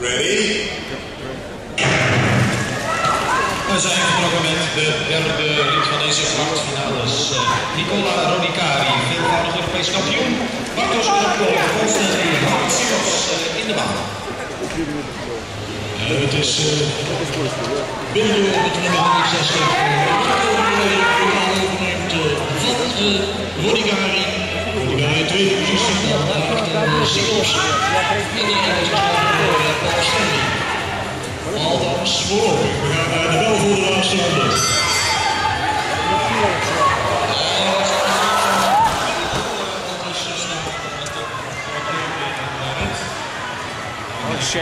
Ready? We zijn vertrokken met de derde rit van deze kwartfinales. Uh, Nicola Rodicari, veelvoudig Europees kampioen. Bartos Oropko, Constantin Hartsios uh, in de baan. Uh, het is uh, binnen op het nummer 6 overneemt van Rodicari. Al spoor. Oh, shit.